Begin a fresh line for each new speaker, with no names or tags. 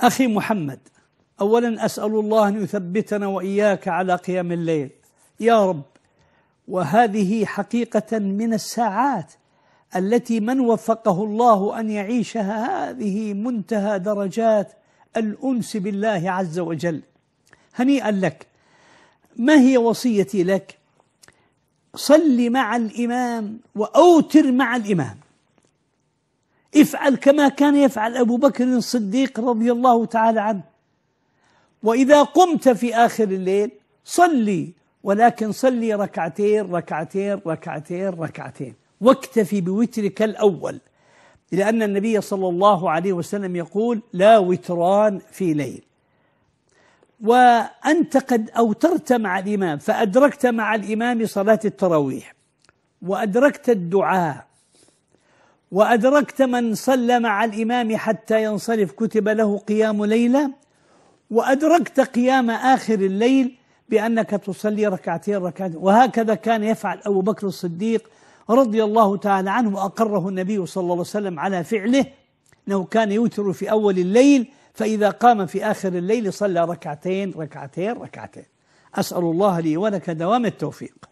أخي محمد أولا أسأل الله أن يثبتنا وإياك على قيام الليل. يا رب وهذه حقيقة من الساعات التي من وفقه الله أن يعيشها هذه منتهى درجات الأنس بالله عز وجل. هنيئا لك ما هي وصيتي لك؟ صل مع الإمام وأوتر مع الإمام. افعل كما كان يفعل أبو بكر الصديق رضي الله تعالى عنه. وإذا قمت في آخر الليل صلي ولكن صلي ركعتين ركعتين ركعتين ركعتين. واكتفي بوترك الأول لأن النبي صلى الله عليه وسلم يقول لا وتران في ليل. وأنت قد أوترت مع الإمام فأدركت مع الإمام صلاة التراويح وأدركت الدعاء وأدركت من صلى مع الإمام حتى ينصرف كتب له قيام ليلة. وأدركت قيام آخر الليل بأنك تصلي ركعتين ركعتين. وهكذا كان يفعل أبو بكر الصديق رضي الله تعالى عنه وأقره النبي صلى الله عليه وسلم على فعله أنه كان يوتر في أول الليل فإذا قام في آخر الليل صلى ركعتين ركعتين ركعتين. أسأل الله لي ولك دوام التوفيق.